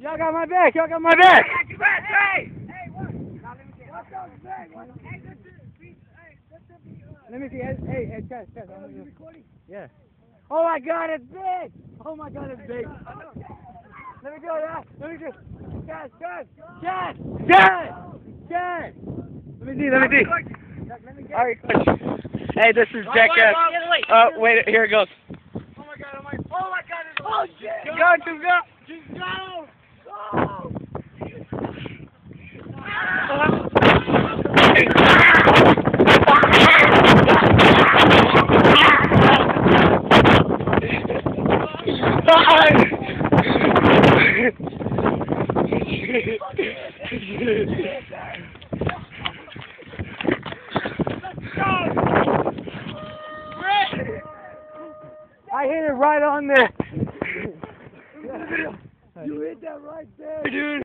Y'all got my back. Y'all got my back. Let me see. Hey, hey, hey, Chaz, I want you. Yeah. Oh my God, it's big. Oh my God, it's big. Let me do that. Let me Chaz, Chaz, Chaz, Chaz. Let me see. Let me see. All right. Hey, this is Jackass. Uh, wait, here it goes. Oh my god, oh my, oh my god, Oh shit! Go, Go, just go. Just go! I hit it right on there. You hit that right there. Dude.